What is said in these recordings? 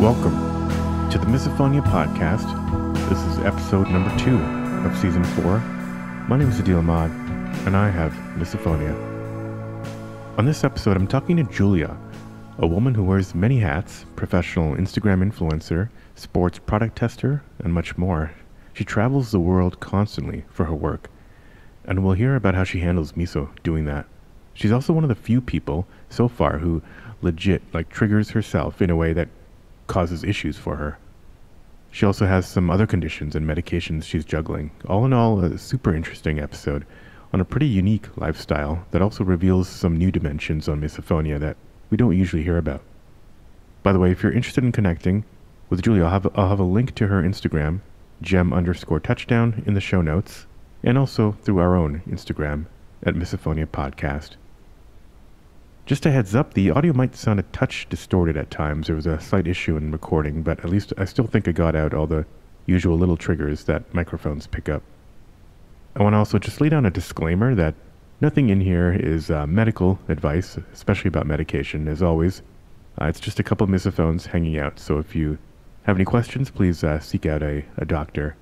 Welcome to the Misophonia Podcast. This is episode number two of season four. My name is Adil Ahmad, and I have misophonia. On this episode, I'm talking to Julia, a woman who wears many hats professional Instagram influencer, sports product tester, and much more. She travels the world constantly for her work, and we'll hear about how she handles miso doing that. She's also one of the few people so far who legit like triggers herself in a way that causes issues for her. She also has some other conditions and medications she's juggling. All in all, a super interesting episode on a pretty unique lifestyle that also reveals some new dimensions on misophonia that we don't usually hear about. By the way, if you're interested in connecting with Julia, I'll have, I'll have a link to her Instagram, gem underscore touchdown, in the show notes, and also through our own Instagram at Misophonia Podcast. Just a heads up, the audio might sound a touch distorted at times. There was a slight issue in recording, but at least I still think I got out all the usual little triggers that microphones pick up. I want to also just lay down a disclaimer that nothing in here is uh, medical advice, especially about medication, as always. Uh, it's just a couple of misophones hanging out, so if you have any questions, please uh, seek out a, a doctor.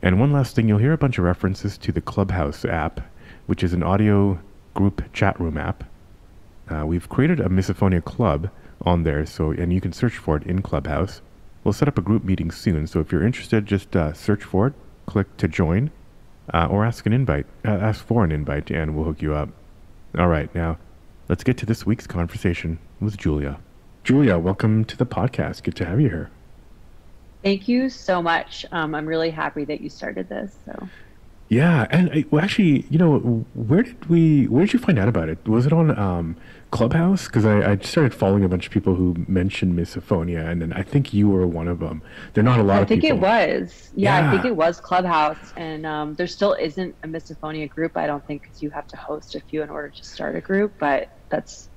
And one last thing, you'll hear a bunch of references to the Clubhouse app, which is an audio group chat room app. Uh, we've created a misophonia club on there, so and you can search for it in Clubhouse. We'll set up a group meeting soon, so if you're interested, just uh, search for it, click to join, uh, or ask an invite. Uh, ask for an invite, and we'll hook you up. All right, now let's get to this week's conversation with Julia. Julia, welcome to the podcast. Good to have you here. Thank you so much. Um, I'm really happy that you started this. So. Yeah, and I, well, actually, you know, where did we? Where did you find out about it? Was it on um, Clubhouse? Because I, I started following a bunch of people who mentioned misophonia, and then I think you were one of them. There are not a lot I of people. I think it was. Yeah, Yeah. I think it was Clubhouse, and um, there still isn't a misophonia group. I don't think because you have to host a few in order to start a group, but that's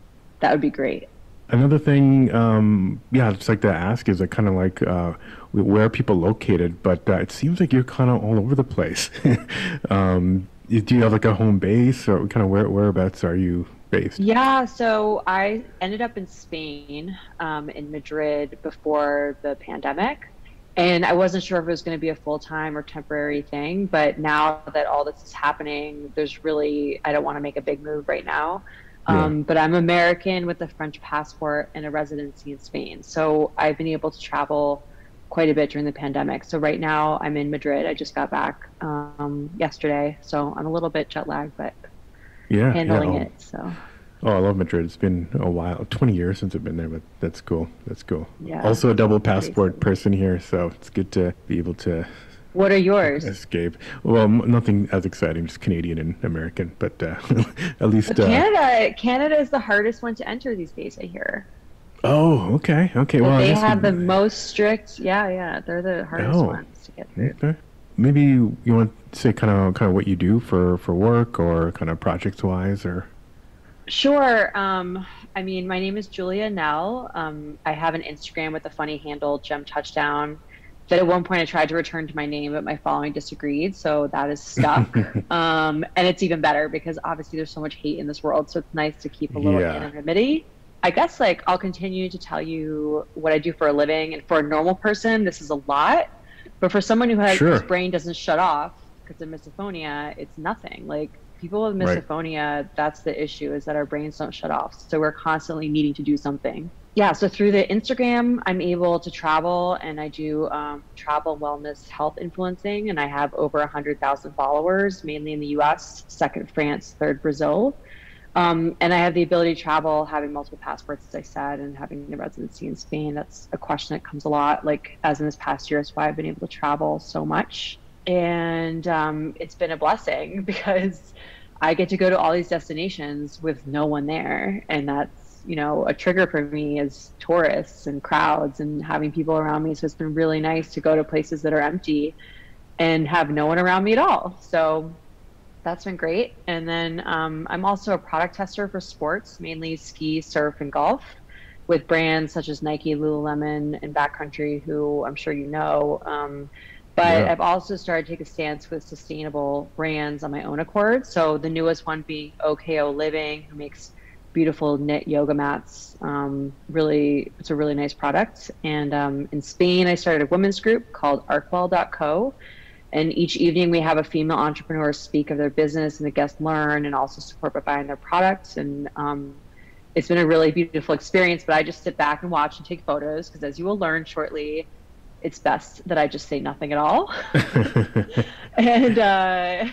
that would be great. Another thing, um, yeah, I'd just like to ask is, like, kind of like uh, where are people located? But uh, it seems like you're kind of all over the place. um, do you have like a home base, or kind of where whereabouts are you based? Yeah, so I ended up in Spain, um, in Madrid before the pandemic. And I wasn't sure if it was going to be a full time or temporary thing. But now that all this is happening, there's really, I don't want to make a big move right now. Yeah. Um, but I'm American with a French passport and a residency in Spain. So I've been able to travel quite a bit during the pandemic. So right now I'm in Madrid. I just got back um, yesterday. So I'm a little bit jet lagged, but Yeah, handling yeah. oh. it. So. Oh, I love Madrid. It's been a while, 20 years since I've been there, but that's cool. That's cool. Yeah, also a double crazy. passport person here, so it's good to be able to What are yours? escape. Well, nothing as exciting, just Canadian and American, but uh, at least. But Uh, Canada, Canada is the hardest one to enter these days. I hear. Oh, okay, okay. Well, they have we- the most strict. Yeah, yeah, they're the hardest Oh. ones to get through. Okay. Maybe you want to say kind of kind of what you do for for work or kind of project wise or. Sure. Um, I mean, my name is Julia Nell. Um, I have an Instagram with a funny handle, Gem Touchdown. That at one point I tried to return to my name, but my following disagreed, so that is stuck. um, and it's even better because obviously there's so much hate in this world, so it's nice to keep a little Yeah. anonymity. I guess like I'll continue to tell you what I do for a living, and for a normal person, this is a lot. But for someone who has Sure. whose brain doesn't shut off because of misophonia, it's nothing. Like people with Right. misophonia, that's the issue is that our brains don't shut off. So we're constantly needing to do something. Yeah, so through the Instagram, I'm able to travel and I do um, travel, wellness, health influencing, and I have over 100,000 followers, mainly in the US, second France, third Brazil. Um, and I have the ability to travel, having multiple passports, as I said, and having the residency in Spain. That's a question that comes a lot, like as in this past year, is why I've been able to travel so much. And um, it's been a blessing because I get to go to all these destinations with no one there. And that's, you know, a trigger for me is tourists and crowds and having people around me. So it's been really nice to go to places that are empty and have no one around me at all. So that's been great. And then um, I'm also a product tester for sports, mainly ski, surf, and golf, with brands such as Nike, Lululemon, and Backcountry, who I'm sure you know. Um, but Yeah. I've also started to take a stance with sustainable brands on my own accord. So the newest one being OKO Living, who makes beautiful knit yoga mats. Um, really, it's a really nice product. And um, in Spain, I started a women's group called Arkwell.co. And each evening, we have a female entrepreneur speak of their business and the guests learn and also support by buying their products. And um, it's been a really beautiful experience. But I just sit back and watch and take photos because, as you will learn shortly, it's best that I just say nothing at all. and uh,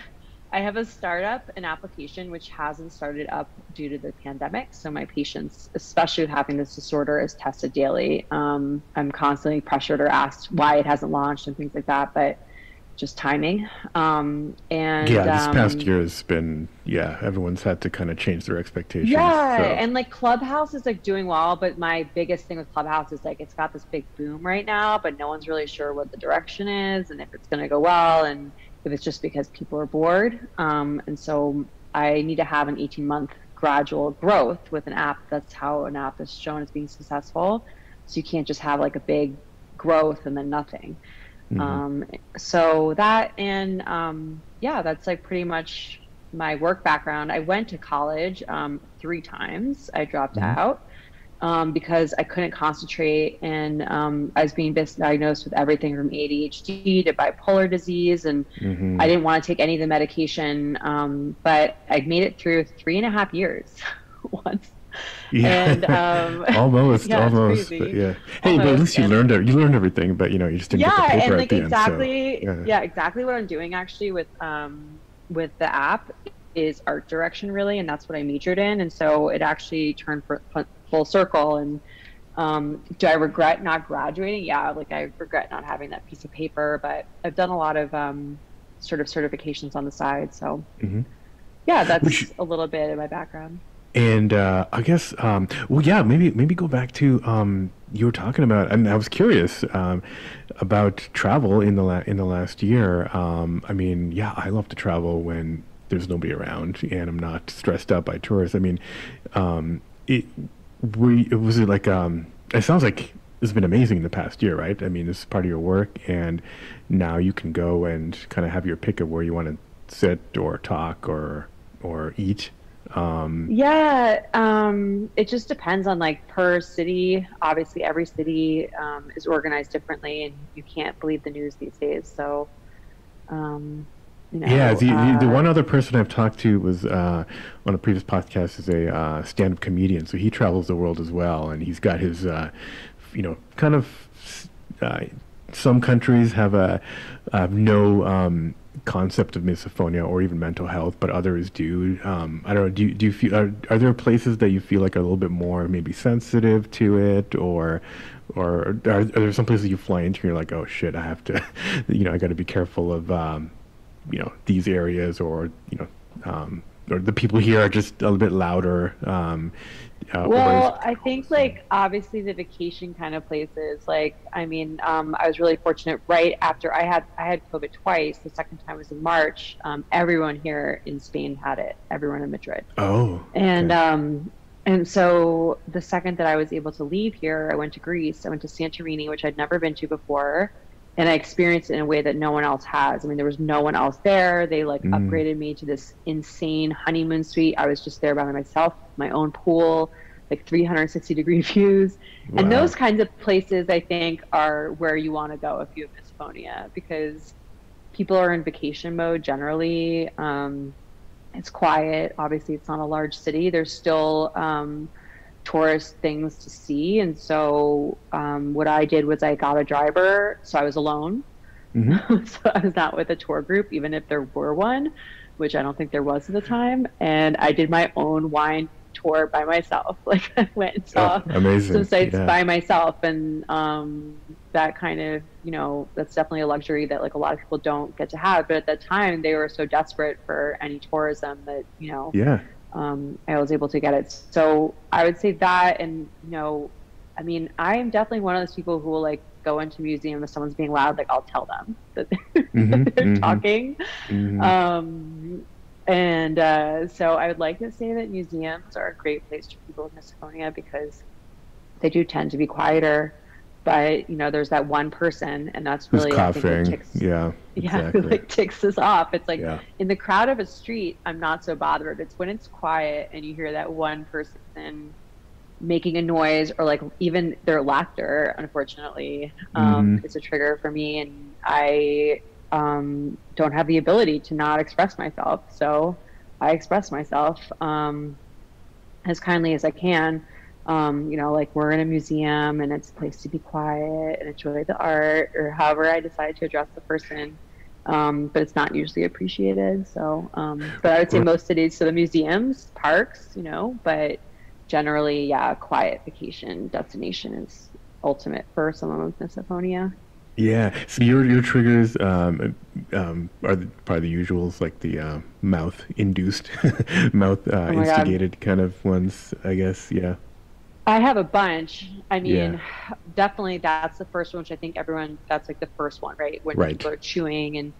I have a startup, an application which hasn't started up due to the pandemic. So my patients, especially with having this disorder, is tested daily. Um, I'm constantly pressured or asked why it hasn't launched and things like that, but just timing. Um, and yeah, this um, past year has been yeah, everyone's had to kind of change their expectations. Yeah, so. and like Clubhouse is like doing well, but my biggest thing with Clubhouse is like it's got this big boom right now, but no one's really sure what the direction is and if it's going to go well and if it's just because people are bored. Um, and so I need to have an 18 month gradual growth with an app. That's how an app is shown as being successful. So you can't just have like a big growth and then nothing. Mm-hmm. Um, so that and um, yeah, that's like pretty much my work background. I went to college um, three times. I dropped mm-hmm. out um, because I couldn't concentrate and um, I was being diagnosed with everything from ADHD to bipolar disease, and mm-hmm. I didn't want to take any of the medication. Um, but I made it through three and a half years once. Yeah, and, um, almost, yeah, almost, but yeah. Hey, almost. but at least you learned it. You learned everything, but you know, you just didn't yeah, get the paper and like at the exactly, end. So, yeah. yeah, exactly what I'm doing actually with um with the app is art direction really, and that's what I majored in, and so it actually turned for, full circle. And um, do I regret not graduating? Yeah, like I regret not having that piece of paper, but I've done a lot of um, sort of certifications on the side. So mm-hmm. yeah, that's Which, a little bit of my background. And uh, I guess, um, well, yeah, maybe maybe go back to um, you were talking about, and I was curious um, about travel in the la- in the last year. Um, I mean, yeah, I love to travel when there's nobody around and I'm not stressed out by tourists. I mean, um, it we was it like um it sounds like it's been amazing in the past year, right? I mean, this is part of your work, and now you can go and kind of have your pick of where you want to sit or talk or or eat. Um, yeah, um, it just depends on like per city. Obviously, every city um, is organized differently, and you can't believe the news these days. So, um, know, yeah, the, uh, the, the, one other person I've talked to was uh, on a previous podcast is a uh, stand-up comedian, so he travels the world as well, and he's got his, uh, you know, kind of. Uh, some countries have a have no um, concept of misophonia or even mental health, but others do. Um, I don't know. Do you, do you feel are, are there places that you feel like are a little bit more maybe sensitive to it, or or are, are there some places you fly into and you're like, oh shit, I have to, you know, I got to be careful of. Um, you know these areas or you know um, or the people here are just a little bit louder um, uh, well i think like obviously the vacation kind of places like i mean um, i was really fortunate right after i had i had covid twice the second time was in march um, everyone here in spain had it everyone in madrid oh and okay. um and so the second that i was able to leave here i went to greece i went to santorini which i'd never been to before and I experienced it in a way that no one else has. I mean, there was no one else there. They like mm. upgraded me to this insane honeymoon suite. I was just there by myself, my own pool, like 360 degree views. Wow. And those kinds of places, I think, are where you want to go if you have misophonia because people are in vacation mode generally. Um, it's quiet. Obviously, it's not a large city. There's still um, tourist things to see. And so um, what I did was I got a driver, so I was alone. Mm-hmm. so I was not with a tour group, even if there were one, which I don't think there was at the time. And I did my own wine tour by myself. Like I went and saw oh, some sites yeah. by myself, and um, that kind of you know that's definitely a luxury that like a lot of people don't get to have. But at that time, they were so desperate for any tourism that you know yeah um, I was able to get it. So I would say that, and you know, I mean, I am definitely one of those people who will like go into a museum if someone's being loud, like I'll tell them that they're, mm-hmm, they're mm-hmm, talking. Mm-hmm. Um, and uh, so I would like to say that museums are a great place for people with misophonia because they do tend to be quieter. But you know, there's that one person, and that's Who's really think, coughing? ticks, Yeah. yeah, who Exactly. like ticks us off. It's like Yeah. in the crowd of a street, I'm not so bothered. It's when it's quiet and you hear that one person making a noise or like even their laughter, unfortunately, um, is a trigger for me. And I um, don't have the ability to not express myself. So I express myself um, as kindly as I can. Um, you know, like we're in a museum and it's a place to be quiet and enjoy the art, or however I decide to address the person. Um, but it's not usually appreciated. So, um, but I would say most cities, so the museums, parks, you know, but generally, yeah, quiet vacation destination is ultimate for someone with misophonia. Yeah. So your your triggers um, um, are the, probably the usuals, like the uh, mouth induced, mouth uh, Oh my God. instigated kind of ones. I guess. Yeah. I have a bunch. I mean, Yeah. definitely that's the first one, which I think everyone, that's like the first one, right? When Right. people are chewing and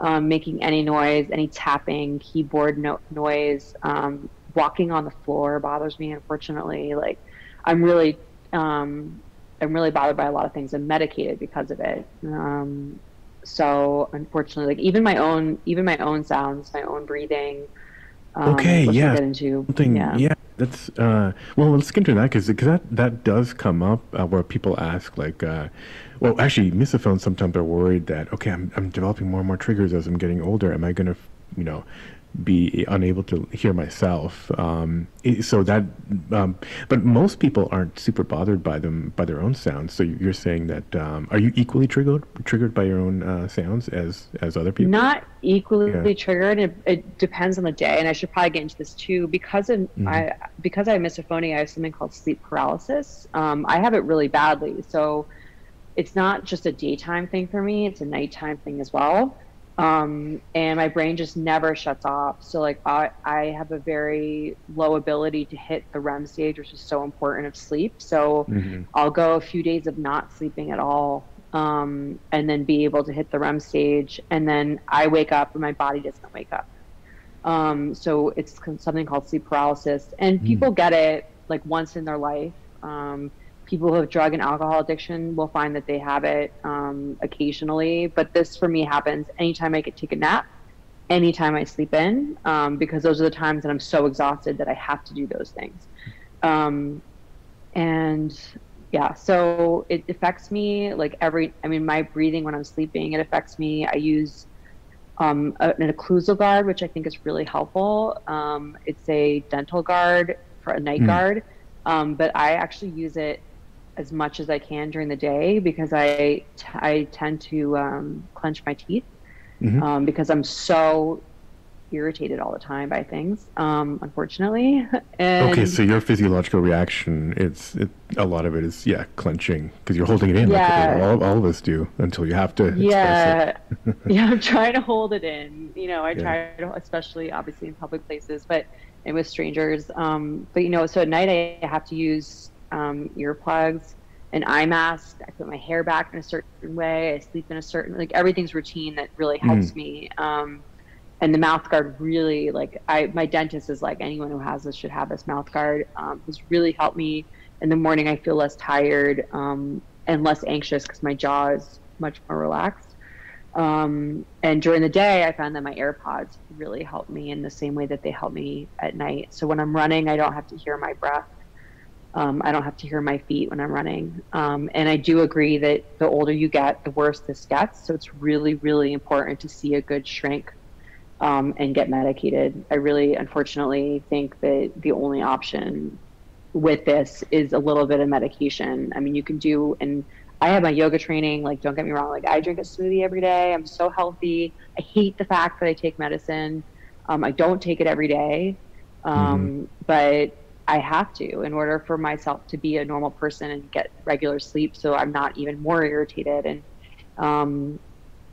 um, making any noise, any tapping, keyboard no- noise, um, walking on the floor bothers me, unfortunately. Like, I'm really, um, I'm really bothered by a lot of things. I'm medicated because of it. Um, so unfortunately, like even my own, even my own sounds, my own breathing. Um, Okay, yeah. Get into Something. yeah. Yeah. That's uh, well. Let's get into that because that that does come up uh, where people ask like, uh, well, actually, misophones sometimes are worried that okay, I'm I'm developing more and more triggers as I'm getting older. Am I going to, you know, be unable to hear myself? Um, so that, um, but most people aren't super bothered by them by their own sounds. So you're saying that um, are you equally triggered triggered by your own uh, sounds as as other people? Not equally Yeah. triggered. It, it depends on the day, and I should probably get into this too because of Mhm. I because I have misophonia. I have something called sleep paralysis. Um, I have it really badly, so it's not just a daytime thing for me; it's a nighttime thing as well. Um, and my brain just never shuts off. So like I, I have a very low ability to hit the REM stage, which is so important of sleep. So Mhm. I'll go a few days of not sleeping at all, um, and then be able to hit the REM stage, and then I wake up and my body doesn't wake up. Um, so it's something called sleep paralysis, and Mm. people get it like once in their life. People who have drug and alcohol addiction will find that they have it um, occasionally, but this for me happens anytime I get take a nap, anytime I sleep in, um, because those are the times that I'm so exhausted that I have to do those things. Um, and yeah, so it affects me like every. I mean, my breathing when I'm sleeping, it affects me. I use um, a- an occlusal guard, which I think is really helpful. Um, it's a dental guard for a night Hmm. guard, um, but I actually use it as much as I can during the day because I t- I tend to um, clench my teeth Mhm. um, because I'm so irritated all the time by things, um, unfortunately. And Okay, so your physiological reaction, it's it, a lot of it is yeah, clenching because you're holding it in. Yeah. Like all, all of us do until you have to. yeah yeah i'm trying to hold it in you know i Yeah. try to especially obviously in public places but and with strangers um but you know so at night i have to use um earplugs an eye mask. I put my hair back in a certain way. I sleep in a certain like everything's routine that really helps me um and the mouth guard really like i my dentist is like anyone who has this should have this mouth guard um has really helped me. In the morning i feel less tired um and less anxious because my jaw is much more relaxed. Um, and during the day, I found that my AirPods really help me in the same way that they help me at night. So when I'm running, I don't have to hear my breath. Um, I don't have to hear my feet when I'm running. Um, and I do agree that the older you get, the worse this gets. So it's really, really important to see a good shrink um, and get medicated. I really, unfortunately, think that the only option with this is a little bit of medication. I mean, you can do, and I have my yoga training. Like, don't get me wrong. Like, I drink a smoothie every day. I'm so healthy. I hate the fact that I take medicine. Um, I don't take it every day, um, but I have to in order for myself to be a normal person and get regular sleep. So I'm not even more irritated. And um,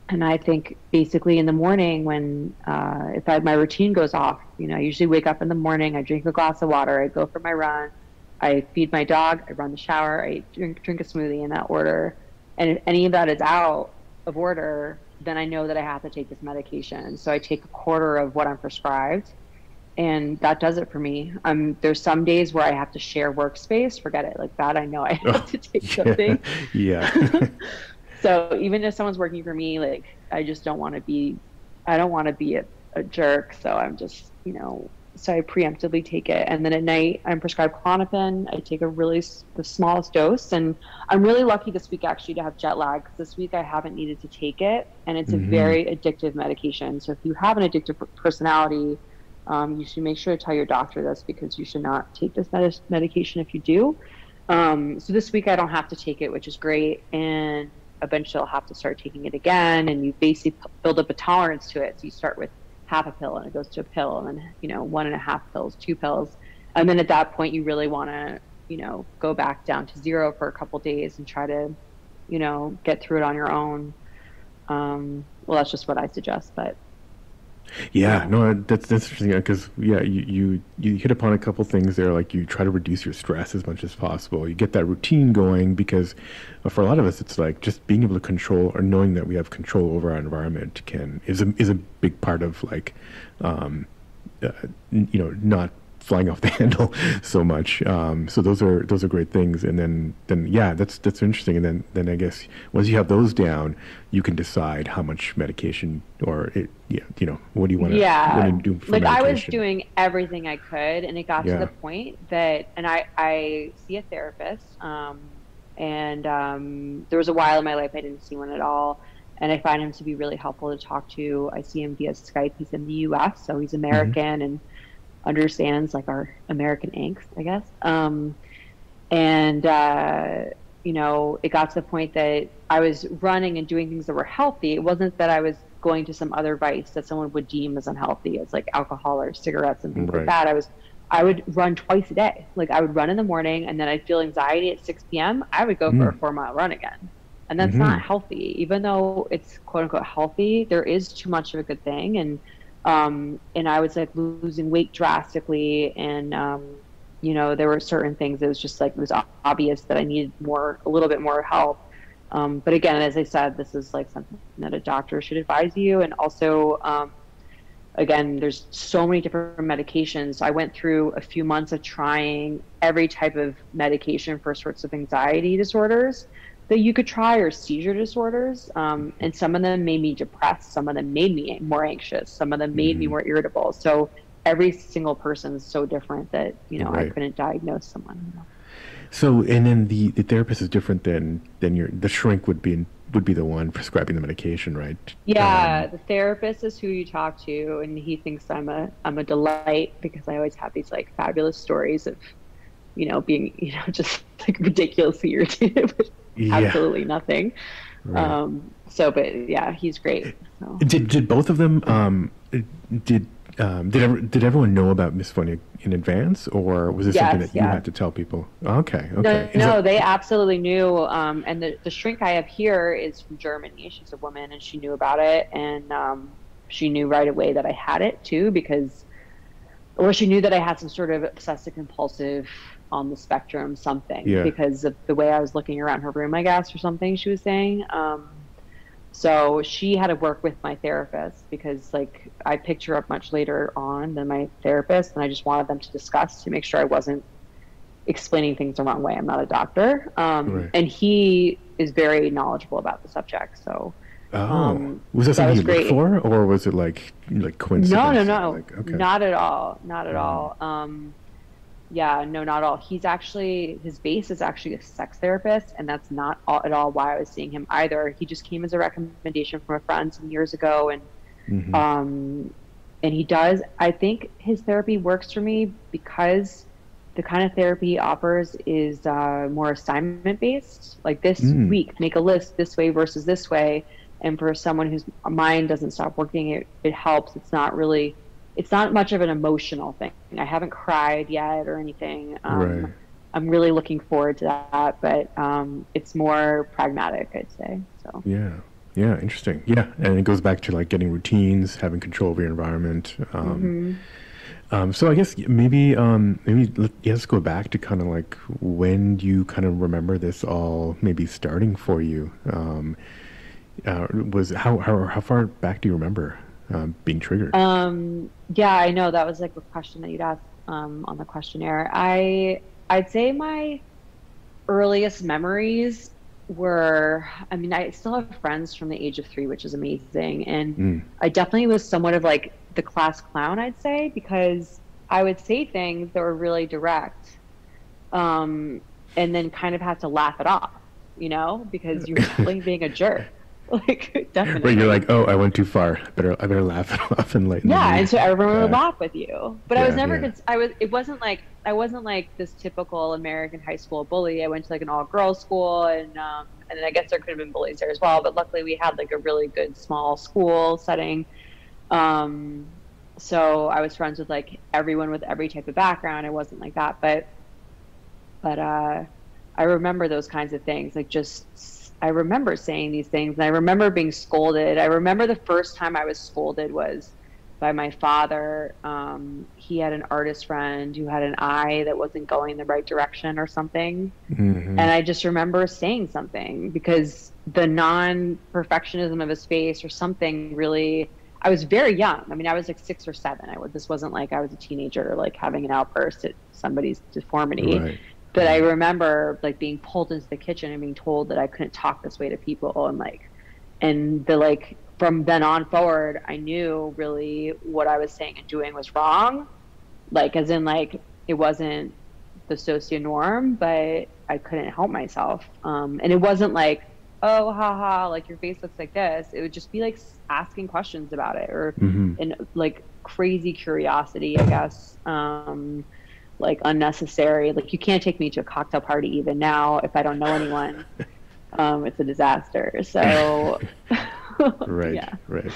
and I think basically in the morning when uh, if I, my routine goes off, you know, I usually wake up in the morning. I drink a glass of water. I go for my run. I feed my dog. I run the shower. I drink drink a smoothie in that order. And if any of that is out of order, then I know that I have to take this medication. So I take a quarter of what I'm prescribed, and that does it for me. Um, there's some days where I have to share workspace. Forget it. Like that, I know I have oh, to take yeah, something. Yeah. so even if someone's working for me, like I just don't want to be, I don't want to be a, a jerk. So I'm just, you know, so I preemptively take it. And then at night, I'm prescribed Klonopin. I take a really the smallest dose, and I'm really lucky this week actually to have jet lag because this week I haven't needed to take it, and it's mm-hmm. a very addictive medication. So if you have an addictive personality, um, you should make sure to tell your doctor this because you should not take this med- medication if you do. Um, so this week I don't have to take it, which is great, and eventually I'll have to start taking it again. And you basically build up a tolerance to it. So you start with half a pill and it goes to a pill and then you know one and a half pills two pills and then at that point you really want to you know go back down to zero for a couple days and try to you know get through it on your own um, well that's just what i suggest but yeah, no, that's that's interesting because yeah, you, you you hit upon a couple things there. Like you try to reduce your stress as much as possible. You get that routine going because uh, for a lot of us, it's like just being able to control or knowing that we have control over our environment can is a is a big part of like, um, uh, you know, not flying off the handle so much. Um, so those are those are great things. And then then yeah, that's that's interesting. And then then I guess once you have those down, you can decide how much medication or it, yeah, you know, what do you want to yeah. do like medication. I was doing everything I could, and it got yeah. to the point that, and I I see a therapist. Um, and um, there was a while in my life I didn't see one at all and I find him to be really helpful to talk to. I see him via Skype. He's in the U.S., so he's mm-hmm. American, mm-hmm. and understands like our American angst, I guess. Um, and uh, you know, it got to the point that I was running and doing things that were healthy. It wasn't that I was going to some other vice that someone would deem as unhealthy, as like alcohol or cigarettes and things right. like that. I was I would run twice a day. Like I would run in the morning and then I'd feel anxiety at 6 p.m. I would go mm. for a four mile run again. And that's mm-hmm. not healthy. Even though it's quote unquote healthy, there is too much of a good thing. And um, and I was like losing weight drastically, and um, you know there were certain things it was just like it was obvious that I needed more, a little bit more help. Um, but again, as I said, this is like something that a doctor should advise you, and also. Um, again, there's so many different medications. I went through a few months of trying every type of medication for sorts of anxiety disorders that you could try or seizure disorders. Um, and some of them made me depressed. Some of them made me more anxious. Some of them made mm-hmm. me more irritable. So every single person is so different that, you know, right. I couldn't diagnose someone. So, and then the, the therapist is different than, than your, the shrink would be, would be the one prescribing the medication, right? Yeah. Um, the therapist is who you talk to and he thinks I'm a, I'm a delight because I always have these like fabulous stories of, you know, being, you know, just like ridiculously irritated with yeah. absolutely nothing. Right. Um, so, but yeah, he's great. So. Did did both of them? Um, did um, did ever, did everyone know about misophonia in advance, or was this yes, something that yeah. you had to tell people? Okay, okay. No, no that... they absolutely knew. Um, and the the shrink I have here is from Germany. She's a woman, and she knew about it, and um, she knew right away that I had it too, because, or she knew that I had some sort of obsessive compulsive on the spectrum something yeah. because of the way I was looking around her room, I guess, or something she was saying. Um, so she had to work with my therapist because like I picked her up much later on than my therapist and I just wanted them to discuss to make sure I wasn't explaining things the wrong way. I'm not a doctor. Um, right. and he is very knowledgeable about the subject. So Oh, um, was that something that you looked for, or was it like like coincidence? No, no, no, like, okay. not at all, not at all. Um, yeah, no, not all. He's actually his base is actually a sex therapist, and that's not all, at all why I was seeing him either. He just came as a recommendation from a friend some years ago, and mm-hmm. um, and he does. I think his therapy works for me because the kind of therapy he offers is uh, more assignment based. Like this mm. week, make a list this way versus this way, and for someone whose mind doesn't stop working, it it helps. It's not really it's not much of an emotional thing. I haven't cried yet or anything. Um, right. I'm really looking forward to that, but um, it's more pragmatic, I'd say. So yeah, yeah, interesting. Yeah, and it goes back to like getting routines, having control over your environment. Um, mm-hmm. um, so I guess maybe um, maybe let, yeah, let's go back to kind of like when you kind of remember this all maybe starting for you. Um, uh, was how, how how far back do you remember? Um, being triggered? Um, yeah, I know that was like a question that you'd asked um, on the questionnaire. I I'd say my earliest memories were I mean, I still have friends from the age of three, which is amazing. And mm. I definitely was somewhat of like the class clown, I'd say, because I would say things that were really direct. Um, and then kind of have to laugh it off, you know, because you're definitely being a jerk. Like definitely. But you're like, oh, I went too far. I better, I better laugh it off and lighten. Yeah, and so everyone would laugh with you. But yeah, I was never. Yeah. I was. It wasn't like I wasn't like this typical American high school bully. I went to like an all girls school, and um, and I guess there could have been bullies there as well. But luckily, we had like a really good small school setting. Um, so I was friends with like everyone with every type of background. It wasn't like that, but but uh, I remember those kinds of things, like just I remember saying these things and I remember being scolded. I remember the first time I was scolded was by my father. Um, he had an artist friend who had an eye that wasn't going the right direction or something. Mm-hmm. And I just remember saying something because the non perfectionism of his face or something really. I was very young. I mean, I was like six or seven. I this wasn't like I was a teenager, like having an outburst at somebody's deformity. Right. But I remember like being pulled into the kitchen and being told that I couldn't talk this way to people and like and the like from then on forward I knew really what I was saying and doing was wrong. Like as in like it wasn't the socio norm, but I couldn't help myself. Um, and it wasn't like, oh, haha, like your face looks like this. It would just be like asking questions about it or mm-hmm. and like crazy curiosity, I guess. Um, like unnecessary. Like you can't take me to a cocktail party even now if I don't know anyone. um, it's a disaster. So right, yeah. right.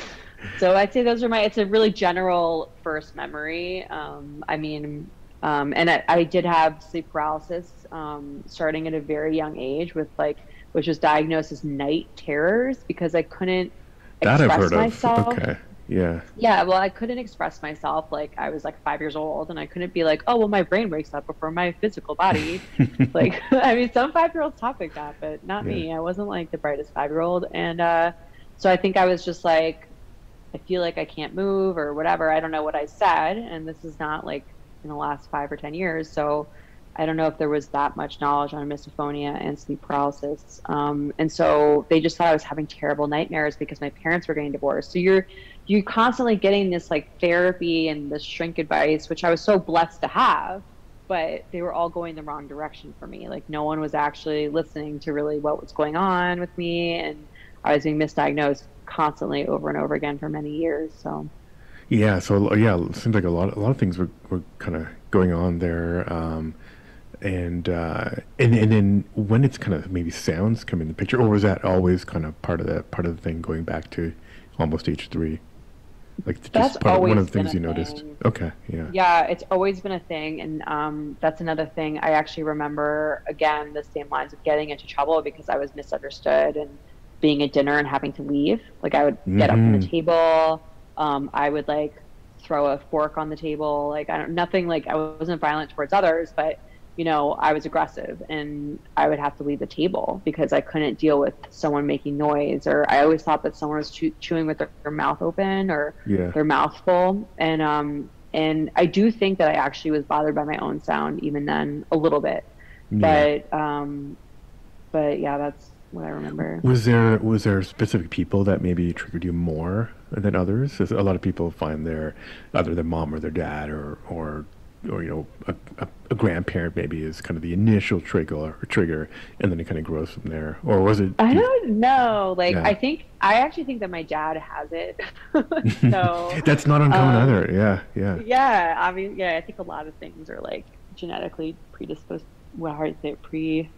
So I'd say those are my. It's a really general first memory. Um, I mean, um, and I, I, did have sleep paralysis um, starting at a very young age with like, which was diagnosed as night terrors because I couldn't that express I've heard myself. Of. Okay yeah. Yeah. Well, I couldn't express myself like I was like five years old, and I couldn't be like, oh, well, my brain wakes up before my physical body. like, I mean, some five year olds talk like that, but not yeah. me. I wasn't like the brightest five year old, and uh, so I think I was just like, I feel like I can't move or whatever. I don't know what I said, and this is not like in the last five or ten years, so. I don't know if there was that much knowledge on misophonia and sleep paralysis. Um, and so they just thought I was having terrible nightmares because my parents were getting divorced. So you're you're constantly getting this like therapy and this shrink advice, which I was so blessed to have, but they were all going the wrong direction for me. Like no one was actually listening to really what was going on with me, and I was being misdiagnosed constantly over and over again for many years. So. Yeah. So yeah, it seems like a lot, a lot of things were, were kind of going on there. Um, and uh, and and then when it's kind of maybe sounds come in the picture, or was that always kind of part of the part of the thing going back to almost age three? Like that's part, one of the things you noticed. Thing. Okay, yeah. Yeah, it's always been a thing, and um, that's another thing. I actually remember again the same lines of getting into trouble because I was misunderstood and being at dinner and having to leave. Like I would get mm-hmm. up from the mm-hmm. table. Um, I would like throw a fork on the table. Like I don't nothing like I wasn't violent towards others, but you know, I was aggressive and I would have to leave the table because I couldn't deal with someone making noise or I always thought that someone was chew- chewing with their, their, mouth open or yeah. their mouth full. And, um, and I do think that I actually was bothered by my own sound even then a little bit, yeah. but, um, but yeah, that's what I remember. Was there, was there specific people that maybe triggered you more than others? A lot of people find their, either their mom or their dad or, or or you know a, a, a, grandparent maybe is kind of the initial trigger or trigger and then it kind of grows from there. Or was it i don't know. Like yeah. i think i actually think that my dad has it. So that's not uncommon um, either. Yeah yeah. Yeah i mean yeah i think a lot of things are like genetically predisposed well hard to say pre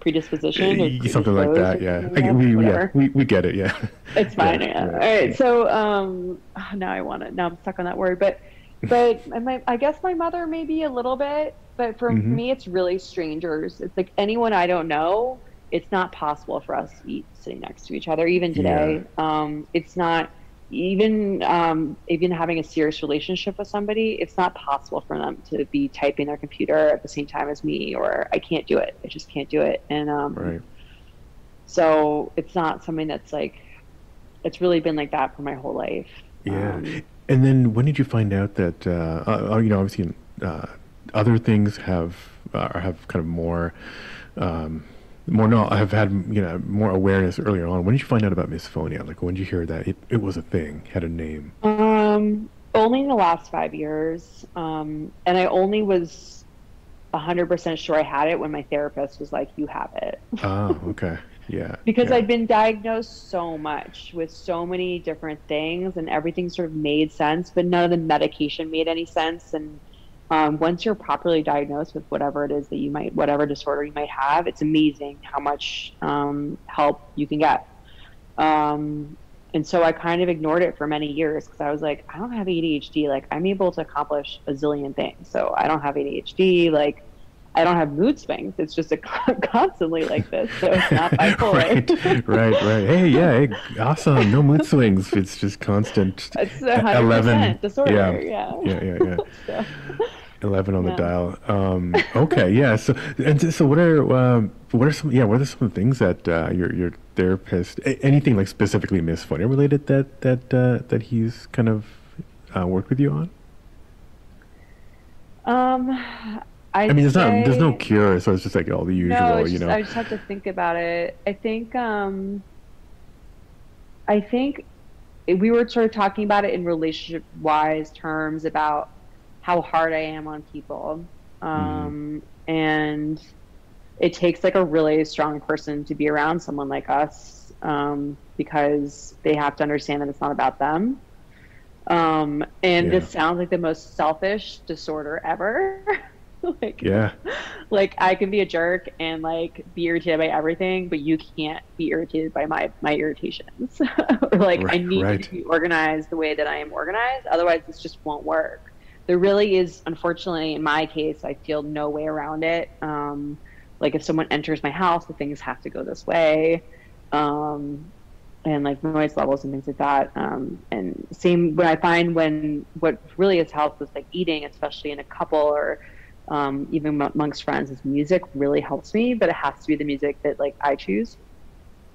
predisposition or something like that yeah, I, we, yeah we, we get it yeah. It's fine yeah, yeah. all right so um now i want to now i'm stuck on that word but but my, I guess my mother maybe a little bit, but for mm-hmm. me, it's really strangers. It's like anyone I don't know. It's not possible for us to eat sitting next to each other, even today. Yeah. Um, it's not even um, even having a serious relationship with somebody. It's not possible for them to be typing their computer at the same time as me, or I can't do it. I just can't do it. And um, right. so it's not something that's like. It's really been like that for my whole life. Yeah. Um, And then when did you find out that uh, uh, you know obviously uh, other things have uh, have kind of more um, more no I have had you know more awareness earlier on. When did you find out about misophonia? Like when did you hear that it, it was a thing, had a name? Um, only in the last five years. Um, and I only was 100% sure I had it when my therapist was like, you have it. Oh, okay. Yeah. because yeah. I'd been diagnosed so much with so many different things and everything sort of made sense, but none of the medication made any sense. And um, once you're properly diagnosed with whatever it is that you might, whatever disorder you might have, it's amazing how much um, help you can get. Um, and so I kind of ignored it for many years because I was like, I don't have ADHD. Like, I'm able to accomplish a zillion things. So I don't have ADHD. Like, I don't have mood swings. It's just a constantly like this. So it's not bipolar. right, right, right. Hey, yeah, hey, awesome. No mood swings. It's just constant. It's a hundred 11, disorder. yeah, Yeah. Yeah, yeah, yeah. So, 11 on the Yeah. dial. Um, okay, yeah. So, and so, what are um, what are some yeah what are some of the things that uh, your your therapist anything like specifically misophonia related that that uh, that he's kind of uh, worked with you on? um, I I mean, there's not there's no cure, so it's just like all the usual, no, you know. I just have to think about it. I think um, I think we were sort of talking about it in relationship wise terms about how hard I am on people. Mm-hmm. Um, and it takes like a really strong person to be around someone like us um, because they have to understand that it's not about them. Um, and Yeah. this sounds like the most selfish disorder ever. like, yeah, like I can be a jerk and like be irritated by everything, but you can't be irritated by my my irritations. or like I need right. to be organized the way that I am organized. Otherwise, this just won't work. There really is, unfortunately, in my case, I feel no way around it. Um, like if someone enters my house, the things have to go this way. Um, and like noise levels and things like that. Um, and same when I find when what really has helped with like eating, especially in a couple or um, even amongst friends, is music really helps me. But it has to be the music that like I choose,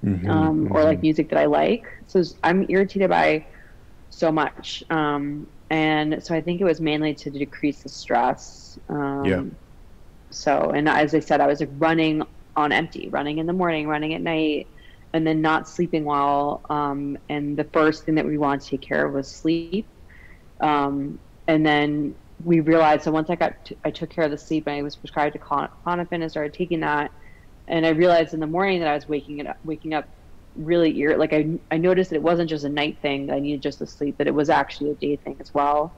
Mhm, um, or like music that I like. So I'm irritated by so much, um, and so I think it was mainly to decrease the stress. Um, Yeah. So, and as I said, I was like running on empty, running in the morning, running at night, and then not sleeping well. Um, and the first thing that we wanted to take care of was sleep. Um, and then we realized, so once I got, I took care of the sleep, and I was prescribed to Clon- Klonopin and started taking that. And I realized in the morning that I was waking it up, waking up really ir- like I, I noticed that it wasn't just a night thing I needed just to sleep, that it was actually a day thing as well.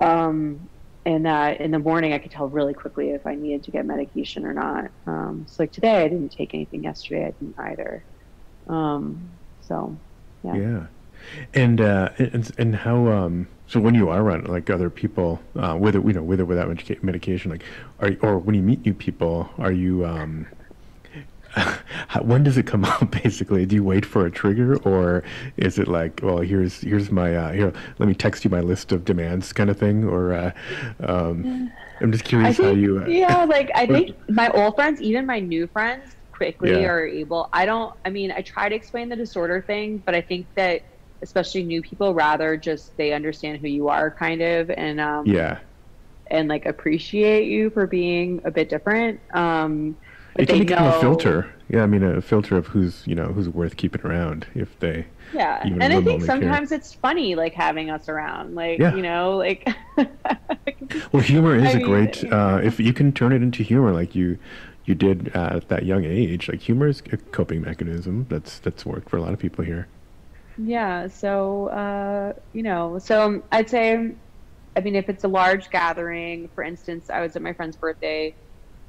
Um, and that in the morning I could tell really quickly if I needed to get medication or not. Um, so like today I didn't take anything. Yesterday I didn't either. Um, so yeah. Yeah. And uh, and and how um so when you are around like other people uh, with you know with or without medica- medication like are or when you meet new people are you um how, when does it come up basically do you wait for a trigger or is it like well here's here's my uh, here let me text you my list of demands kind of thing or uh, um I'm just curious how you uh, yeah, like I think my old friends, even my new friends, quickly Yeah. are able. I don't. I mean, I try to explain the disorder thing, but I think that especially new people rather just they understand who you are, kind of, and um, yeah and like appreciate you for being a bit different. Um, it can become a filter yeah I mean a filter of who's you know who's worth keeping around if they Yeah, and I think remotely care. sometimes it's funny, like having us around, like Yeah. you know, like. Well, humor is I a mean, great yeah. uh, if you can turn it into humor like you you did uh, at that young age. Like humor is a coping mechanism that's that's worked for a lot of people here. Yeah, so uh, you know, so I'd say, I mean, if it's a large gathering, for instance, I was at my friend's birthday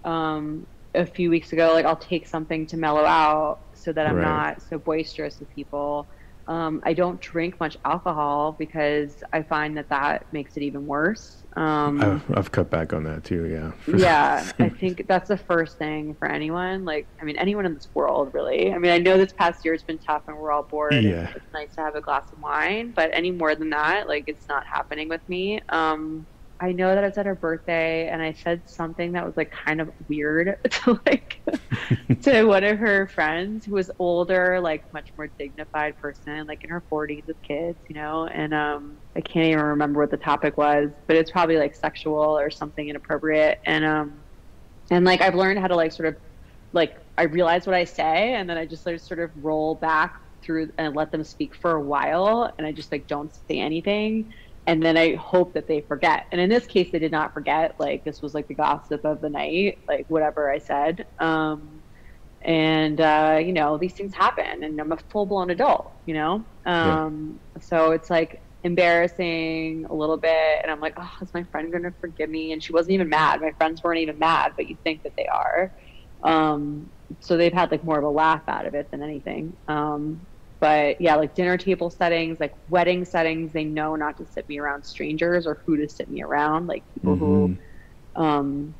um, a few weeks ago. Like, I'll take something to mellow out so that I'm Right. not so boisterous with people. Um, I don't drink much alcohol because I find that that makes it even worse. Um, I've, I've cut back on that too. Yeah. yeah, I think that's the first thing for anyone. Like, I mean, anyone in this world, really. I mean, I know this past year has been tough and we're all bored. Yeah. It's nice to have a glass of wine, but any more than that, like, it's not happening with me. Um, I know that it's at her birthday, and I said something that was like kind of weird to like to one of her friends who was older, like much more dignified person, like in her 40s with kids, you know. And um, I can't even remember what the topic was, but it's probably like sexual or something inappropriate. And um, and like I've learned how to like sort of like I realize what I say, and then I just like, sort of roll back through and let them speak for a while, and I just like don't say anything and then I hope that they forget. And in this case, they did not forget. Like this was like the gossip of the night, like whatever I said. Um, and uh, you know, these things happen, and I'm a full blown adult. You know, um, yeah. so it's like embarrassing a little bit, and I'm like, oh, is my friend going to forgive me? And she wasn't even mad. My friends weren't even mad, but you think that they are. Um, so they've had like more of a laugh out of it than anything. Um, but yeah, like dinner table settings, like wedding settings, they know not to sit me around strangers or who to sit me around, like people mm-hmm. who, um,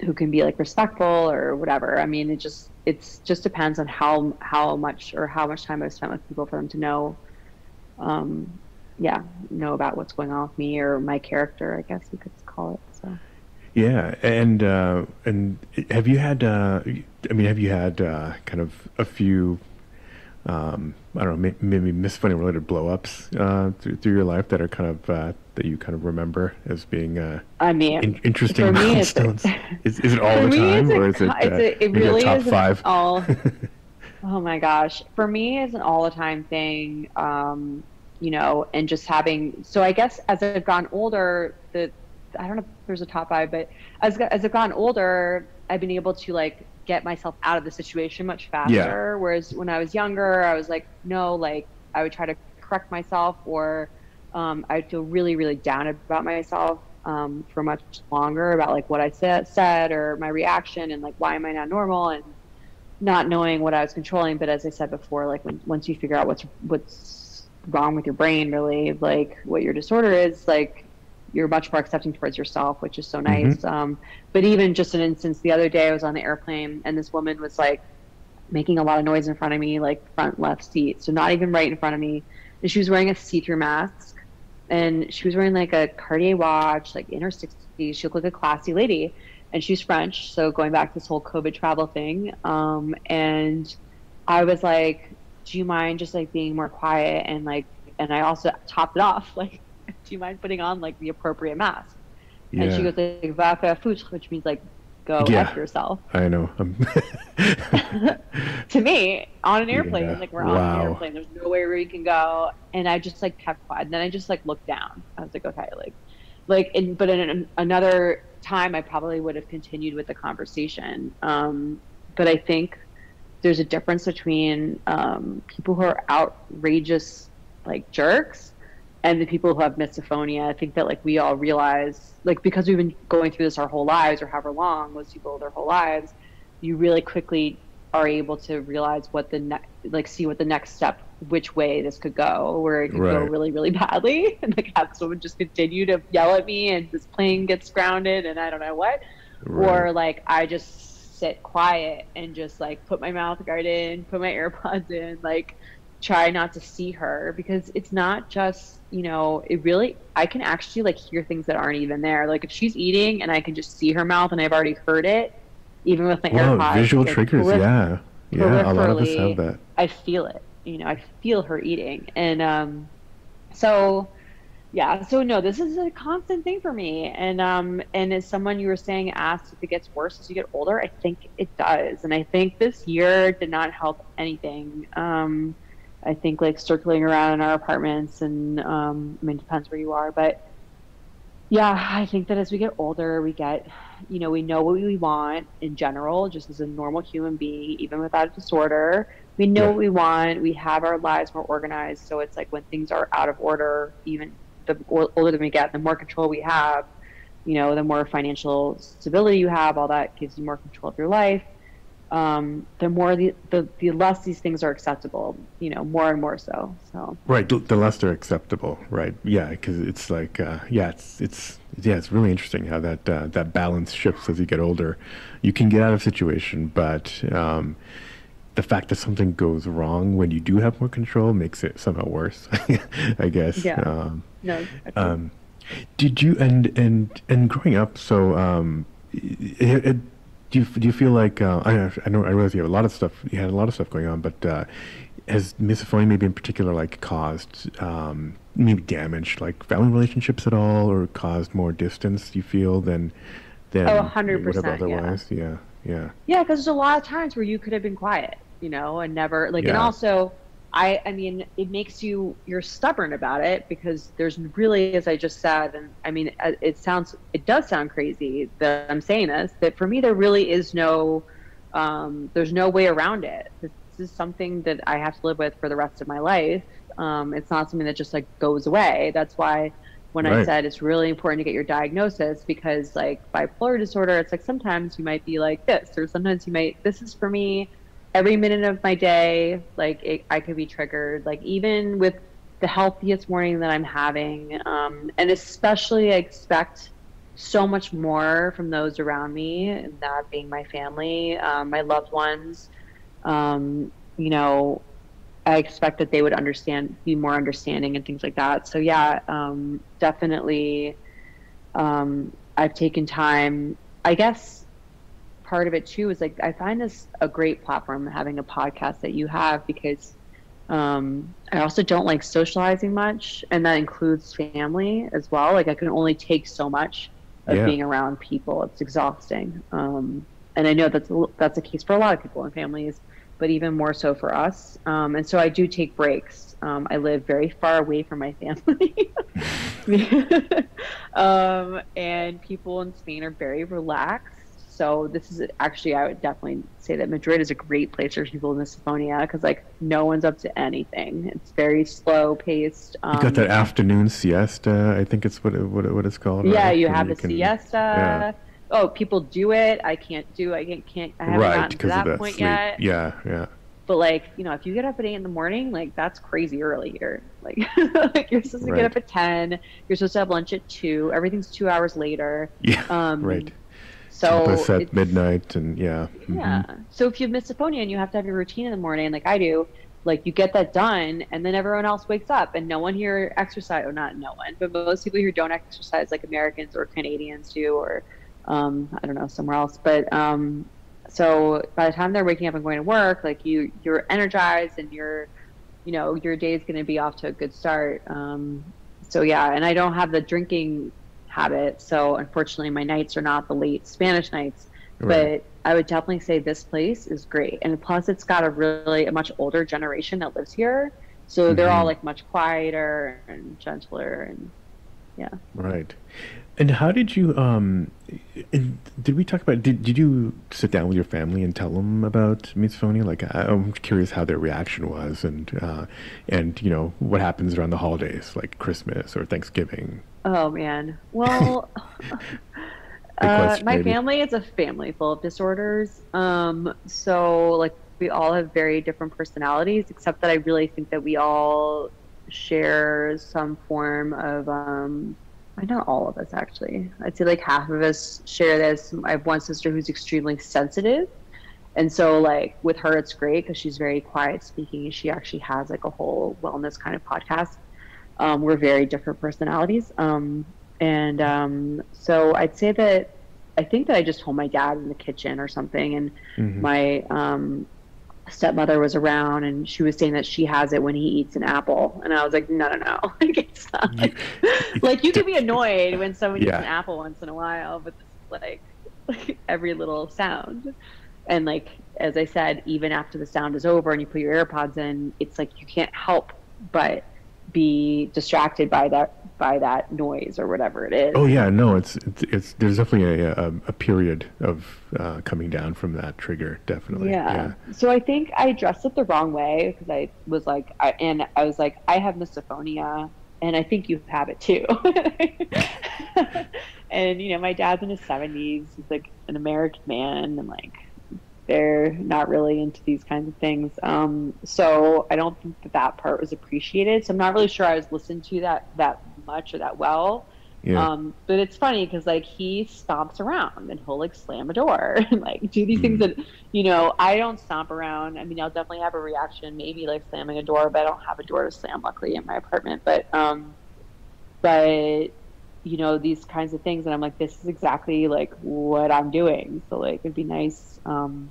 who can be like respectful or whatever. I mean, it just it's just depends on how how much or how much time I've spent with people for them to know, um, yeah, know about what's going on with me or my character. I guess you could call it. So. Yeah, and uh, and have you had? Uh, I mean, have you had uh, kind of a few um, I don't know, maybe misophonia related blowups uh, through, through your life that are kind of uh, that you kind of remember as being uh, I mean, in- interesting milestones. is, is it all the time, or is it? Uh, a, it really top five? All. oh my gosh, for me, it's an all the time thing. Um, you know, and just having. So I guess as I've gotten older, the I don't know if there's a top five, but as as I've gotten older, I've been able to like get myself out of the situation much faster. Yeah. Whereas when I was younger, I was like, no, like I would try to correct myself or um, I'd feel really, really down about myself um, for much longer about like what I said, said or my reaction and like why am I not normal and not knowing what I was controlling. But as I said before, like when once you figure out what's what's wrong with your brain, really like what your disorder is, like you're much more accepting towards yourself, which is so mm-hmm. nice. Mm-hmm. Um, but even just an instance, the other day I was on the airplane and this woman was like making a lot of noise in front of me, like front left seat, so not even right in front of me. And she was wearing a see-through mask, and she was wearing like a Cartier watch, like in her 60s. She looked like a classy lady, and she's French. So going back to this whole COVID travel thing, um, and I was like, "Do you mind just like being more quiet?" And like, and I also topped it off like do you mind putting on like the appropriate mask? Yeah. And she goes like va faire foutre, which means like go yeah, after yourself. I know. to me, on an airplane, yeah. like we're on an airplane, there's nowhere where you can go, and I just like kept quiet. And then I just like looked down. I was like, okay, like, like, in, but in an, another time, I probably would have continued with the conversation. Um, but I think there's a difference between um, people who are outrageous like jerks and the people who have misophonia, I think that like we all realize, like because we've been going through this our whole lives or however long most people their whole lives, you really quickly are able to realize what the next, like see what the next step, which way this could go, where it could right. go really, really badly, and like have someone just continue to yell at me and this plane gets grounded and I don't know what, right. or like I just sit quiet and just like put my mouth guard in, put my AirPods in, like try not to see her because it's not just you know it really i can actually like hear things that aren't even there. Like if she's eating and i can just see her mouth and i've already heard it even with my Whoa, AirPods, visual like, triggers yeah. Yeah a lot of us have that. I feel it you know i feel her eating. And um so yeah so no this is a constant thing for me. And um and as someone you were saying asked if it gets worse as you get older i think it does. And i think this year did not help anything. Um I think like circling around in our apartments and um, I mean, it depends where you are, but yeah, I think that as we get older, we get, you know, we know what we want in general, just as a normal human being, even without a disorder. We know yeah. what we want. We have our lives more organized. So it's like when things are out of order, even the older than we get, the more control we have, you know, the more financial stability you have, all that gives you more control of your life um, the more the, the, the less these things are acceptable, you know, more and more so. So right, the less they're acceptable, right? Yeah, because it's like, uh, yeah, it's it's yeah, it's really interesting how that uh, that balance shifts as you get older. You can get out of situation, but um, the fact that something goes wrong when you do have more control makes it somehow worse. I guess. Yeah. Um, no. Um, Did you and and and growing up? So, um, it, it, do you do you feel like uh, I I know I realize you have a lot of stuff. You had a lot of stuff going on, but uh, has misophonia maybe in particular like caused um, maybe damaged like family relationships at all, or caused more distance? You feel than than Oh, 100%, would have otherwise? Yeah, yeah, Yeah, because there's a lot of times where you could have been quiet, you know, and never like, and also, I, I mean, it makes you you're stubborn about it because there's really, as I just said, and I mean, uh, it sounds, it does sound crazy that I'm saying this, that for me there really is no, um, there's no way around it. This is something that I have to live with for the rest of my life. Um, it's not something that just like goes away. That's why when I said it's really important to get your diagnosis because like bipolar disorder, it's like sometimes you might be like this, or sometimes you might this is for me every minute of my day. Like it, I could be triggered. Like even with the healthiest morning that I'm having, um, and especially I expect so much more from those around me, and that being my family, um, my loved ones. Um, you know, I expect that they would understand, be more understanding and things like that. So yeah, um, definitely. Um, I've taken time. I guess part of it too is like I find this a great platform having a podcast that you have because um, I also don't like socializing much, and that includes family as well. Like I can only take so much of Yeah. being around people. It's exhausting, um, and I know that's a, that's a case for a lot of people and families, but even more so for us. Um, and so I do take breaks. Um, I live very far away from my family. um, and people in Spain are very relaxed. So this is actually, I would definitely say that Madrid is a great place for people with misophonia because like no one's up to anything. It's very slow paced. Um, you got that afternoon siesta. I think it's what it, what it, what it's called. yeah, right? you have the can- siesta. yeah. Oh, people do it. I can't do. I can't. can't I haven't Right, gotten to that the point sleep. yet. Yeah, yeah. But like, you know, if you get up at eight in the morning, like that's crazy early here. Like, like you're supposed to Right. get up at ten. You're supposed to have lunch at two. Everything's two hours later. Yeah, Um, right. So Bus at midnight, and yeah. mhm. Yeah. So if you have misophonia and you have to have your routine in the morning, like I do, like you get that done, and then everyone else wakes up, and no one here exercise, or not no one, but most people here don't exercise like Americans or Canadians do, or um, I don't know somewhere else. But um, so by the time they're waking up and going to work, like you, you're energized, and you're, you know, your day is going to be off to a good start. Um, so yeah, and I don't have the drinking habit, so unfortunately my nights are not the late Spanish nights Right. but I would definitely say this place is great. And plus, it's got a really a much older generation that lives here, so they're all like much quieter and gentler. And yeah, Right. And how did you um and did we talk about did did you sit down with your family and tell them about misophonia? Like I, I'm curious how their reaction was and uh and you know what happens around the holidays like Christmas or Thanksgiving. Oh man, well. Uh, my maybe. family is a family full of disorders. Um, so like we all have very different personalities, except that I really think that we all share some form of um, I know all of us actually. I'd say like half of us share this. I have one sister who's extremely sensitive. And so like with her it's great because she's very quiet speaking she actually has like a whole wellness kind of podcast. Um, we're very different personalities. Um, and um, so I'd say that I think that I just told my dad in the kitchen or something and Mhm. my um, stepmother was around and she was saying that she has it when he eats an apple. And i was like no no no. Like it's not. You- like you can be annoyed when someone eats an apple once in a while but this is like, like every little sound. And like as i said even after the sound is over and you put your airpods in it's like you can't help but be distracted by that by that noise or whatever it is Oh yeah, no, it's it's, it's there's definitely a, a a period of uh coming down from that trigger, definitely. Yeah. So I think I addressed it the wrong way because I was like, I, and I was like, I have misophonia, and I think you have it too. and you know, my dad's in his seventies. He's like an American man, and like they're not really into these kinds of things. Um, so I don't think that that part was appreciated. So I'm not really sure I was listened to that that much or that well. Yeah. Um, but it's funny because like he stomps around and he'll like slam a door and like do these things Mm. that you know I don't stomp around. I mean, I'll definitely have a reaction, maybe like slamming a door, but I don't have a door to slam luckily in my apartment. But um, but you know these kinds of things. And i'm like this is exactly like what i'm doing. So like it'd be nice um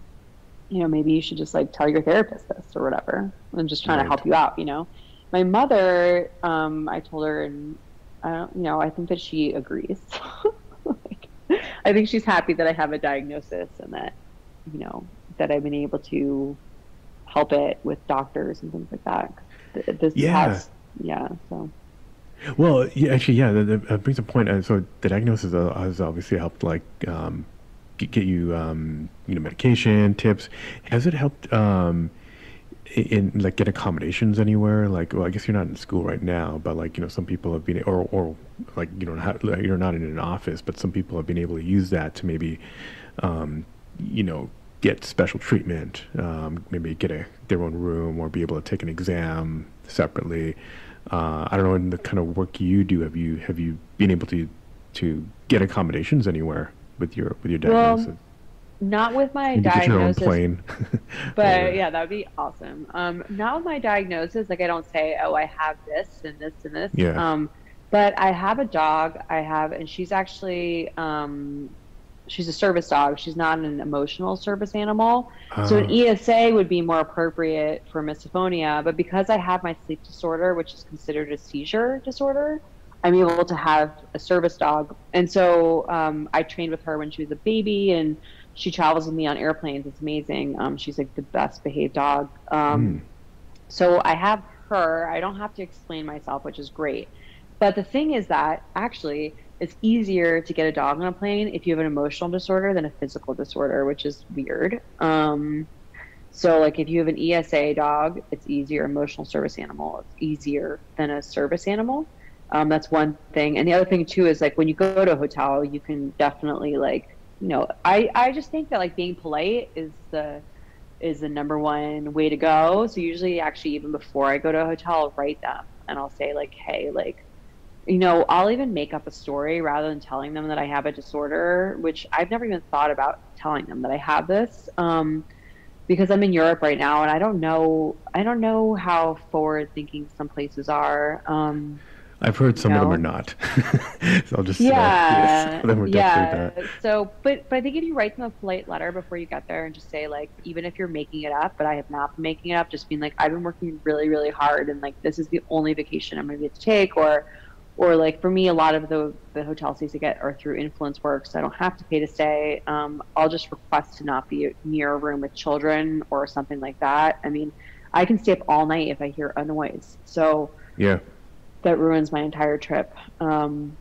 you know maybe you should just like tell your therapist this or whatever. I'm just trying right. to help you out you know? My mother um i told her and i don't you know i think that she agrees. Like, i think she's happy that i have a diagnosis and that you know that i've been able to help it with doctors and things like that. This yeah. has, yeah so well, yeah, actually, yeah, that, brings a point. So the diagnosis has obviously helped, like, um, get, get, you, um, you know, medication tips. Has it helped um, in, like get accommodations anywhere? Like, well, I guess you're not in school right now, but like, you know, some people have been, or or like you know you're not in an office, but some people have been able to use that to maybe, um, you know, get special treatment, um, maybe get a their own room, or be able to take an exam separately. Uh, I don't know in the kind of work you do. Have you have you been able to to get accommodations anywhere with your with your diagnosis? Well, not with my diagnosis. Get your own plane. but yeah, that would be awesome. Um, not with my diagnosis. Like I don't say, oh, I have this and this and this. Yeah. Um, but I have a dog. I have, and she's actually um, she's a service dog. She's not an emotional service animal. Uh, so an ah. ESA would be more appropriate for misophonia. But because I have my sleep disorder, which is considered a seizure disorder, I'm able to have a service dog. And so um, I trained with her when she was a baby, and she travels with me on airplanes. It's amazing. Um, she's like the best behaved dog. Um, mm. So I have her. I don't have to explain myself, which is great. But the thing is that actually it's easier to get a dog on a plane if you have an emotional disorder than a physical disorder, which is weird. Um, so, like, if you have an ESA dog, it's easier. Emotional service animal, it's easier than a service animal. Um, that's one thing. And the other thing too is like when you go to a hotel, you can definitely like, you know, I I just think that like being polite is the is the number one way to go. So usually, actually, even before I go to a hotel, I'll write them and I'll say like, hey, like you know, I'll even make up a story rather than telling them that I have a disorder, which I've never even thought about telling them that I have this. Um, because I'm in Europe right now and I don't know I don't know how forward thinking some places are. Um, I've heard some know? of them are not. so I'll just yeah, yes, yeah. So, but but I think if you write them a polite letter before you get there and just say like, even if you're making it up, but I have not been making it up, just being like, I've been working really really hard and like this is the only vacation I'm going to be able to take, or or like for me, a lot of the the hotel stays I get are through influence work, so I don't have to pay to stay. Um, I'll just request to not be near a room with children or something like that. I mean, I can stay up all night if I hear a noise. So yeah, that ruins my entire trip. Um,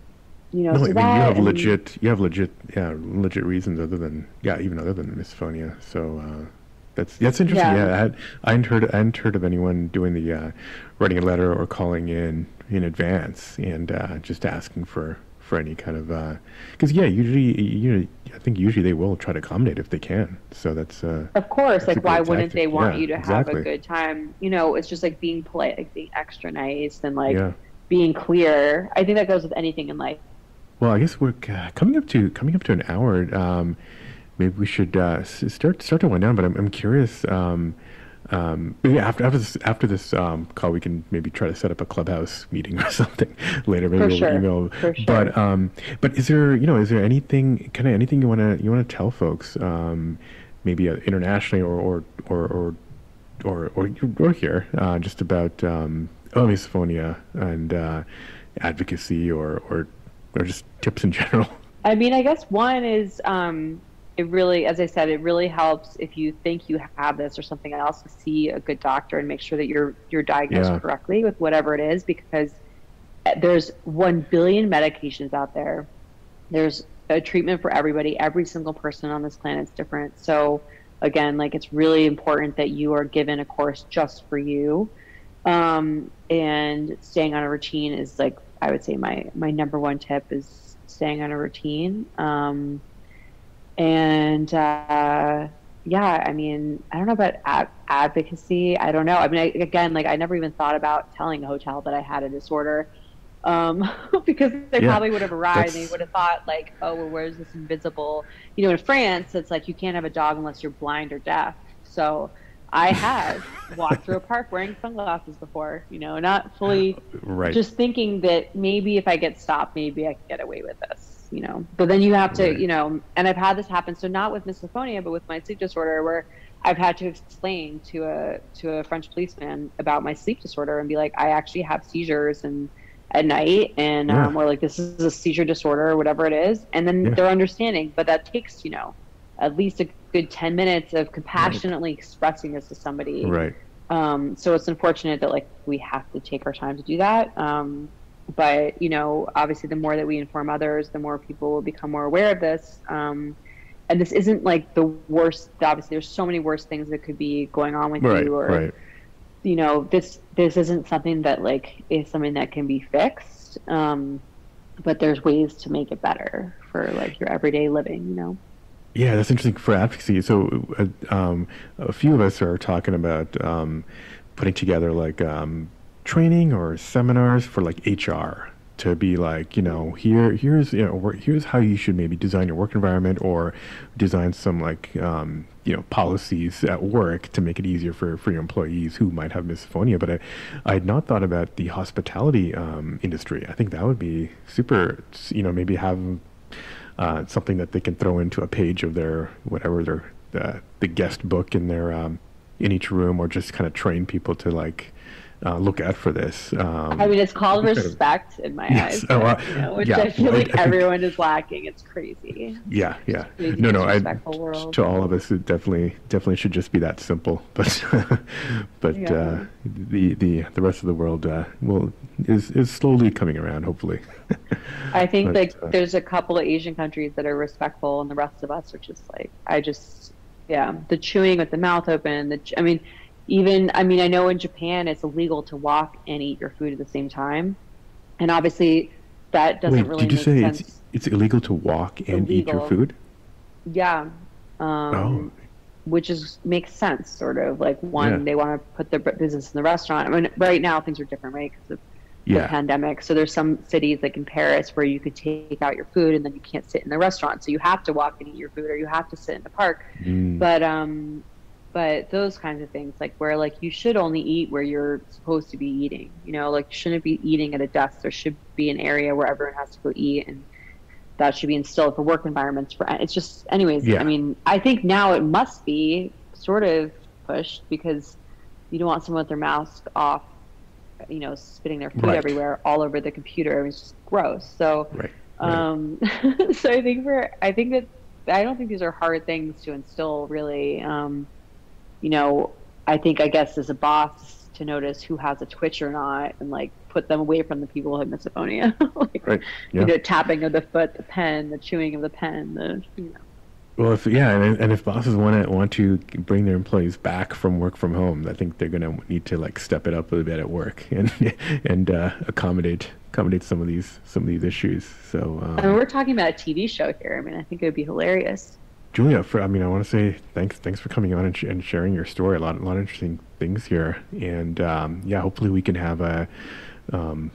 you know, no, so I mean, that, you have legit, you have legit, yeah, legit reasons other than yeah, even other than misophonia. So uh, that's that's interesting. Yeah, yeah I, had, I hadn't heard I hadn't heard of anyone doing the uh, writing a letter or calling in in advance and uh, just asking for for any kind of because uh, yeah usually you know I think usually they will try to accommodate if they can. So that's uh, of course that's like why wouldn't they want yeah, you to exactly. have a good time? You know it's just like being polite like being extra nice and like yeah. being clear. I think that goes with anything in life. Well I guess we're uh, coming up to coming up to an hour. Um, maybe we should uh, start start to wind down but I'm, I'm curious um, um, after after this after this um, call, we can maybe try to set up a clubhouse meeting or something later. Maybe For we'll sure. email. For sure. But um, but is there you know is there anything kind of anything you want to you want to tell folks um, maybe uh, internationally or or or or or, or, or here uh, just about um, oh, and uh, advocacy or, or or just tips in general. I mean, I guess one is um, it really, as I said, it really helps if you think you have this or something else to see a good doctor and make sure that you're you're diagnosed yeah. correctly with whatever it is because there's 1 billion medications out there. There's a treatment for everybody. Every single person on this planet is different. So again, like it's really important that you are given a course just for you. Um, and staying on a routine is like I would say my my number one tip is staying on a routine. Um, and uh, yeah, I mean, I don't know about ad- advocacy. I don't know. I mean, I, again, like I never even thought about telling a hotel that I had a disorder um, because they yeah, probably would have arrived and they would have thought like, oh, well, where's this invisible? You know, in France, it's like you can't have a dog unless you're blind or deaf. So I have walked through a park wearing sunglasses before, you know, not fully right. just thinking that maybe if I get stopped, maybe I can get away with this, you know. But then you have to, Right. you know, and I've had this happen. So not with misophonia, but with my sleep disorder, where I've had to explain to a to a French policeman about my sleep disorder and be like, I actually have seizures and at night, and Yeah. um, we're like, this is a seizure disorder or whatever it is, and then Yeah. they're understanding. But that takes, you know, at least a good ten minutes of compassionately expressing this to somebody right. um, so it's unfortunate that like we have to take our time to do that um, but you know obviously the more that we inform others the more people will become more aware of this um, and this isn't like the worst obviously there's so many worse things that could be going on with Right. you or Right. you know this this isn't something that like is something that can be fixed um, but there's ways to make it better for like your everyday living you know Yeah, that's interesting for advocacy. So, uh, um, a few of us are talking about um, putting together like um, training or seminars for like HR to be like, you know, here, here's, you know, here's how you should maybe design your work environment or design some like, um, you know, policies at work to make it easier for, for your employees who might have misophonia. But I, I had not thought about the hospitality um, industry. I think that would be super, you know, maybe have uh, something that they can throw into a page of their whatever their the guest book in their um, in each room, or just kind of train people to like uh, look out for this. Um, I mean, it's called Kind of- respect in my Yes. eyes, Oh, uh, you know, which yeah. I feel Well, like I everyone is lacking. It's crazy. yeah, yeah. Crazy No, no. I, world. to all of us, it definitely definitely should just be that simple. But but Yeah. uh, the the the rest of the world uh, will is is slowly coming around. Hopefully. I think But, like uh, there's a couple of Asian countries that are respectful, and the rest of us are just like I just yeah the chewing with the mouth open. The I mean, even I mean I know in Japan it's illegal to walk and eat your food at the same time, and obviously that doesn't Wait, really did you say sense. it's it's illegal to walk and eat your food? Yeah. Um, Oh. Which is makes sense, sort of like one Yeah. they want to put their business in the restaurant. I mean, right now things are different, right? Because of the pandemic. So there's some cities like in Paris where you could take out your food and then you can't sit in the restaurant. So you have to walk and eat your food or you have to sit in the park. Mm. But um but those kinds of things like where like you should only eat where you're supposed to be eating. You know, like you shouldn't be eating at a desk. There should be an area where everyone has to go eat and that should be instilled for work environments for it's just anyways, Yeah. I mean, I think now it must be sort of pushed because you don't want someone with their mask off you know, spitting their food Right. everywhere all over the computer. It was just gross. So, Right. right. um, so I think for I think that I don't think these are hard things to instill. Really, um, you know, I think I guess as a boss to notice who has a twitch or not, and like put them away from the people who have misophonia. like, Right. You know, tapping of the foot, the pen, the chewing of the pen, the you know. Well, if yeah, and, and if bosses want to want to bring their employees back from work from home, I think they're gonna need to like step it up a bit at work and and uh, accommodate accommodate some of these some of these issues. So, um, I mean, we're talking about a TV show here. I mean, I think it would be hilarious. Julia, for I mean, I want to say thanks thanks for coming on and, sh- and sharing your story. A lot a lot of interesting things here, and um, yeah, hopefully we can have a. Um,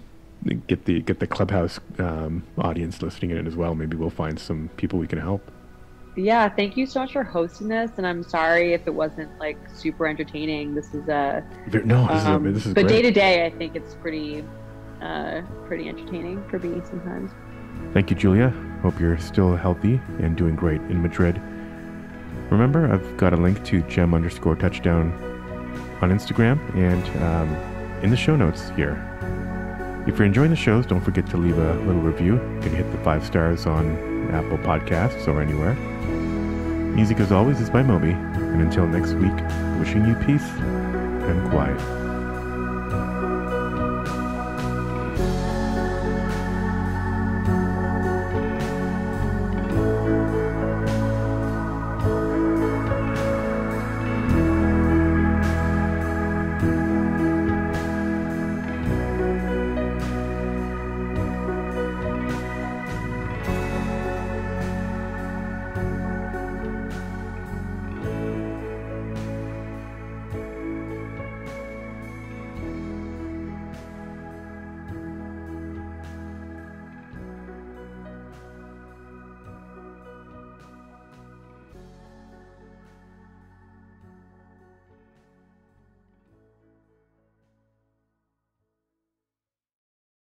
get the get the clubhouse um, audience listening in as well. Maybe we'll find some people we can help. Yeah, thank you so much for hosting this, and I'm sorry if it wasn't like super entertaining. This is a No, this um, is this is but day to day, I think it's pretty, uh, pretty entertaining for me sometimes. Thank you, Julia. Hope you're still healthy and doing great in Madrid. Remember, I've got a link to gem underscore touchdown on Instagram and um, in the show notes here. If you're enjoying the shows, don't forget to leave a little review. You can hit the five stars on Apple Podcasts or anywhere. Music, as always, is by Moby. And until next week, wishing you peace and quiet.